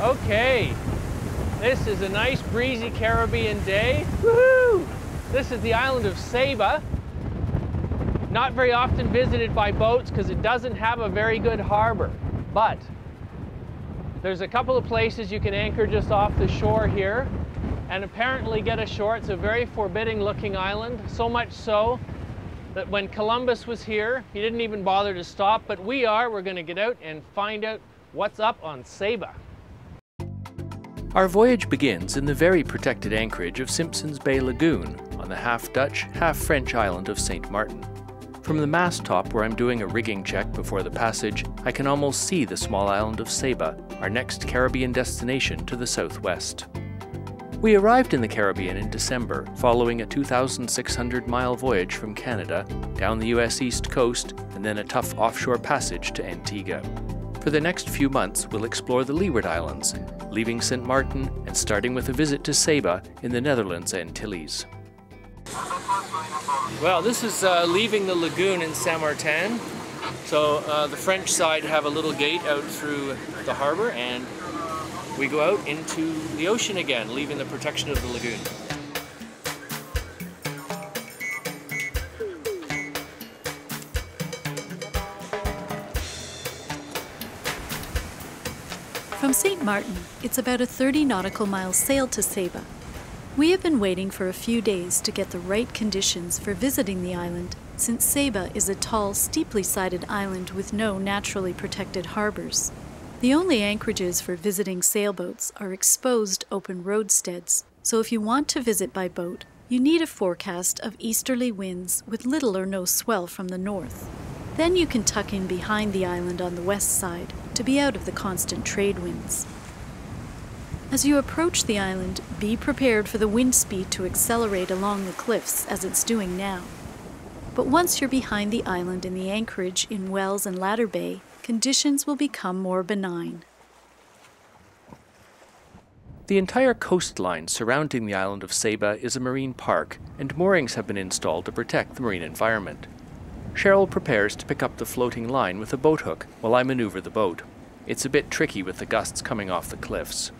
Okay, this is a nice breezy Caribbean day. Woohoo! This is the island of Saba. Not very often visited by boats because it doesn't have a very good harbor. But there's a couple of places you can anchor just off the shore here and apparently get ashore. It's a very forbidding looking island, so much so that when Columbus was here, he didn't even bother to stop, but we are. We're going to get out and find out what's up on Saba. Our voyage begins in the very protected anchorage of Simpsons Bay Lagoon on the half Dutch, half French island of St. Martin. From the mast top where I'm doing a rigging check before the passage, I can almost see the small island of Saba, our next Caribbean destination to the southwest. We arrived in the Caribbean in December, following a 2,600 mile voyage from Canada down the US East Coast and then a tough offshore passage to Antigua. For the next few months, we'll explore the Leeward Islands, leaving St. Martin and starting with a visit to Saba in the Netherlands Antilles. Well, this is uh, leaving the lagoon in Saint Martin. So uh, the French side have a little gate out through the harbor and we go out into the ocean again, leaving the protection of the lagoon. From St. Martin, it's about a 30 nautical mile sail to Saba. We have been waiting for a few days to get the right conditions for visiting the island, since Saba is a tall, steeply sided island with no naturally protected harbors. The only anchorages for visiting sailboats are exposed open roadsteads, so if you want to visit by boat, you need a forecast of easterly winds with little or no swell from the north. Then you can tuck in behind the island on the west side to be out of the constant trade winds. As you approach the island, be prepared for the wind speed to accelerate along the cliffs as it's doing now. But once you're behind the island in the anchorage in Wells and Ladder Bay, conditions will become more benign. The entire coastline surrounding the island of Saba is a marine park, and moorings have been installed to protect the marine environment. Sheryl prepares to pick up the floating line with a boat hook while I maneuver the boat. It's a bit tricky with the gusts coming off the cliffs.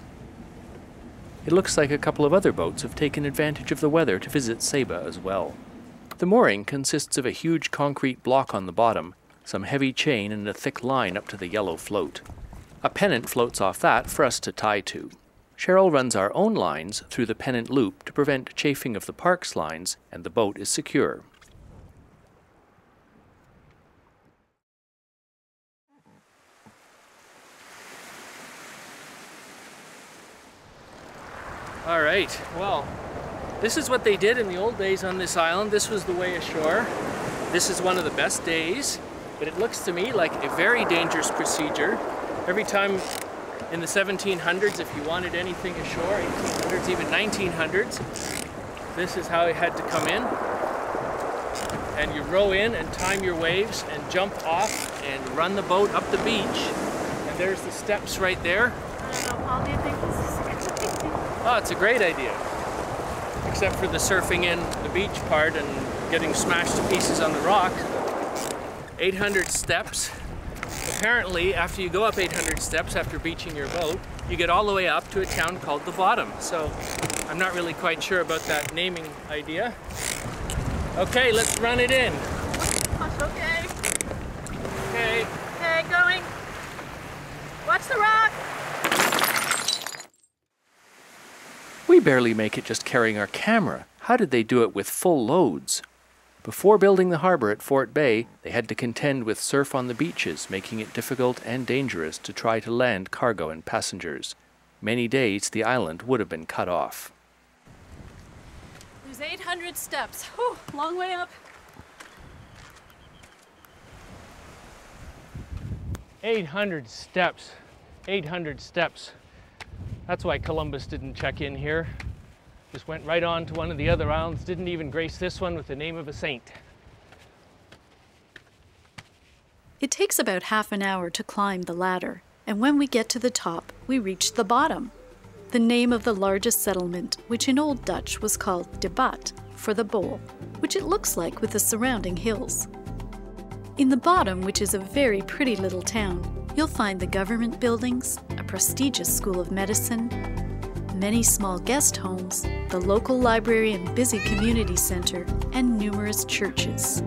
It looks like a couple of other boats have taken advantage of the weather to visit Saba as well. The mooring consists of a huge concrete block on the bottom, some heavy chain, and a thick line up to the yellow float. A pennant floats off that for us to tie to. Sheryl runs our own lines through the pennant loop to prevent chafing of the park's lines, and the boat is secure. All right, well, this is what they did in the old days on this island. This was the way ashore. This is one of the best days, but it looks to me like a very dangerous procedure. Every time in the 1700s, if you wanted anything ashore, 1800s, even 1900s, this is how it had to come in. And you row in and time your waves and jump off and run the boat up the beach. And there's the steps right there. I don't know, Paul, do you think this is Oh, it's a great idea. Except for the surfing in the beach part and getting smashed to pieces on the rock. 800 steps. Apparently, after you go up 800 steps after beaching your boat, you get all the way up to a town called the Bottom. So I'm not really quite sure about that naming idea. Okay, let's run it in. Okay. Okay. Okay, going. Watch the rock. We barely make it just carrying our camera. How did they do it with full loads? Before building the harbor at Fort Bay, they had to contend with surf on the beaches, making it difficult and dangerous to try to land cargo and passengers. Many days the island would have been cut off. There's 800 steps. Whew, long way up. 800 steps. 800 steps. That's why Columbus didn't check in here. Just went right on to one of the other islands, didn't even grace this one with the name of a saint. It takes about half an hour to climb the ladder, and when we get to the top, we reach the bottom. The name of the largest settlement, which in Old Dutch was called De Bat, for the bowl, which it looks like with the surrounding hills. In the bottom, which is a very pretty little town, you'll find the government buildings, prestigious School of Medicine, many small guest homes, the local library and busy community center, and numerous churches.